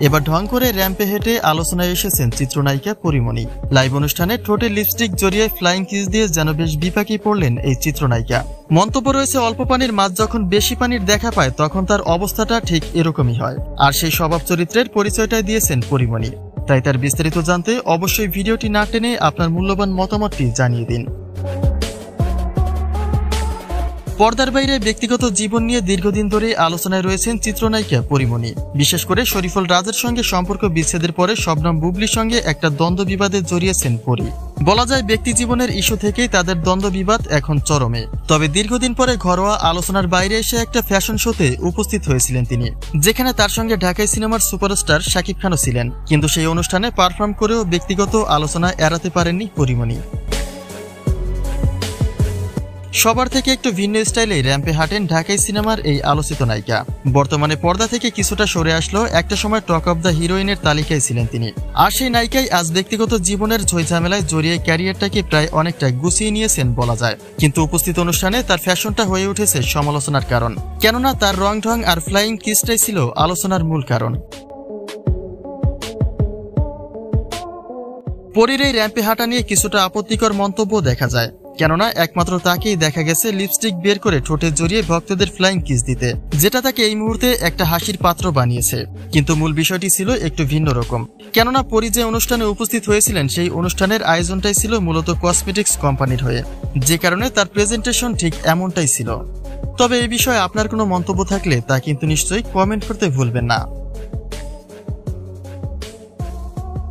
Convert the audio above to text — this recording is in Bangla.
এবার ঢং করে র্যাম্পে হেঁটে আলোচনায় এসেছেন চিত্রনায়িকা পরিমণি। লাইভ অনুষ্ঠানে ঠোঁটে লিপস্টিক জড়িয়ে ফ্লাইং কিস দিয়ে যেন বেশ বিপাকি পড়লেন এই চিত্রনায়িকা। মন্তব্য রয়েছে, অল্প পানির মাছ যখন বেশি পানির দেখা পায়, তখন তার অবস্থাটা ঠিক এরকমই হয়। আর সেই স্বভাব চরিত্রের পরিচয়টাই দিয়েছেন পরিমণি। তাই তার বিস্তারিত জানতে অবশ্যই ভিডিওটি না টেনে আপনার মূল্যবান মতামতটি জানিয়ে দিন। পর্দার বাইরে ব্যক্তিগত জীবন নিয়ে দীর্ঘদিন ধরে আলোচনায় রয়েছেন চিত্রনায়িকা পরিমণি। বিশেষ করে শরীফুল রাজের সঙ্গে সম্পর্ক বিচ্ছেদের পরে শবনম বুবলির সঙ্গে একটা দ্বন্দ্ব বিবাদে জড়িয়েছেন পরি। বলা যায় ব্যক্তি জীবনের ইস্যু থেকেই তাদের দ্বন্দ্ব বিবাদ এখন চরমে। তবে দীর্ঘদিন পরে ঘরোয়া আলোচনার বাইরে এসে একটা ফ্যাশন শোতে উপস্থিত হয়েছিলেন তিনি, যেখানে তার সঙ্গে ঢাকাই সিনেমার সুপারস্টার শাকিব খানও ছিলেন। কিন্তু সেই অনুষ্ঠানে পারফর্ম করেও ব্যক্তিগত আলোচনা এড়াতে পারেননি পরিমণি। সবার থেকে একটু ভিন্ন স্টাইলে র্যাম্পে হাঁটেন ঢাকাই সিনেমার এই আলোচিত নায়িকা। বর্তমানে পর্দা থেকে কিছুটা সরে আসলো একটা সময় টক অব দ্য হিরোইনের তালিকায় ছিলেন তিনি। আর সেই নায়িকাই আজ ব্যক্তিগত জীবনের ঝামেলায় জড়িয়ে ক্যারিয়ারটাকে প্রায় অনেকটা গুছিয়ে নিয়েছেন বলা যায়। কিন্তু উপস্থিত অনুষ্ঠানে তার ফ্যাশনটা হয়ে উঠেছে সমালোচনার কারণ। কেননা তার রং ঢং আর ফ্লাইং কিসটাই ছিল আলোচনার মূল কারণ। পরীর এই র্যাম্পে হাঁটা নিয়ে কিছুটা আপত্তিকর মন্তব্য দেখা যায়। কেননা একমাত্র তাকেই দেখা গেছে লিপস্টিক বের করে ঠোঁটে জড়িয়ে ভক্তদের ফ্লাইং কিস দিতে, যেটা তাকে এই মুহূর্তে একটা হাসির পাত্র বানিয়েছে। কিন্তু মূল বিষয়টি ছিল একটু ভিন্ন রকম। কেননা পরি যে অনুষ্ঠানে উপস্থিত হয়েছিলেন, সেই অনুষ্ঠানের আয়োজনটাই ছিল মূলত কসমেটিক্স কোম্পানির হয়ে। যে কারণে তার প্রেজেন্টেশন ঠিক এমনটাই ছিল। তবে এই বিষয়ে আপনার কোনো মন্তব্য থাকলে তা কিন্তু নিশ্চয়ই কমেন্ট করতে ভুলবেন না।